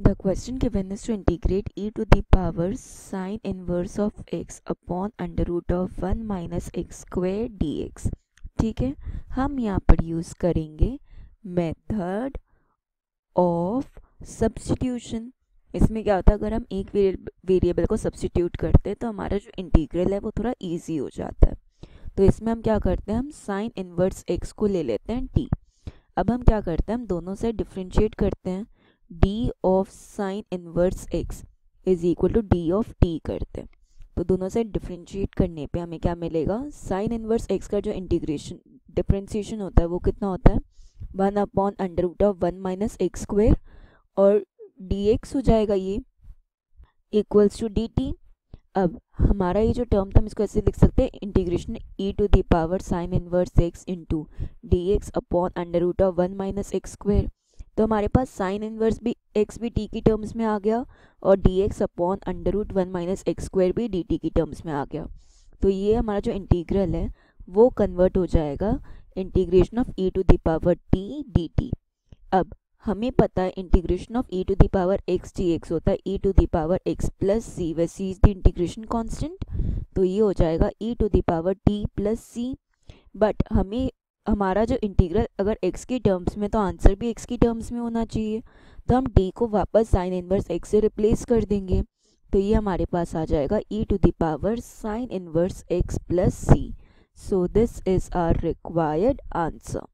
The question given is to integrate e to the power sine inverse of x upon under root of 1 minus x square dx. ठीक है? हम यहाँ पर use करेंगे method of substitution इसमें क्या होता है? अगर हम एक वेरिएबल को सब्सटीट्यूट करते हैं तो हमारा जो इंटीग्रल है, वो थोड़ा इजी हो जाता है। तो इसमें हम क्या करते हैं? हम साइन इनवर्स एक्स को ले लेते हैं टी अब हम क्या करते हैं? हम दोनों से डिफ्रेंशिएट करते हैं। D of sine inverse x is equal to d of t करते हैं। तो दोनों से डिफ्रेंशिएट करने पे हमें क्या मिलेगा? साइन इनवर्स एक्स का जो इंटीग्रेशन डिफ्रेंशिएशन होता है वो कितना होता है? One upon under root of one minus x square और डी एक्स हो जाएगा ये इक्वल्स टू डी टी अब हमारा ये जो टर्म था हम इसको ऐसे लिख सकते हैं integration e to the power sine inverse x into d x upon under root of one minus x square तो हमारे पास साइन इनवर्स भी एक्स भी टी की टर्म्स में आ गया और d x upon under root one minus x square भी डी टी की टर्म्स में आ गया। तो ये हमारा जो इंटीग्रल है, वो कन्वर्ट हो जाएगा integration of e to the power t d t अब हमें पता है integration of e to the power x d x होता है e to the power x plus c where c is the integration constant तो ये हो जाएगा e to the power t plus c but हमें हमारा जो इंटीग्रल अगर x की टर्म्स में तो आंसर भी x की टर्म्स में होना चाहिए। तो हम d को वापस साइन इनवर्स x से रिप्लेस कर देंगे। तो ये हमारे पास आ जाएगा e to the power sine inverse x plus c so this is our required answer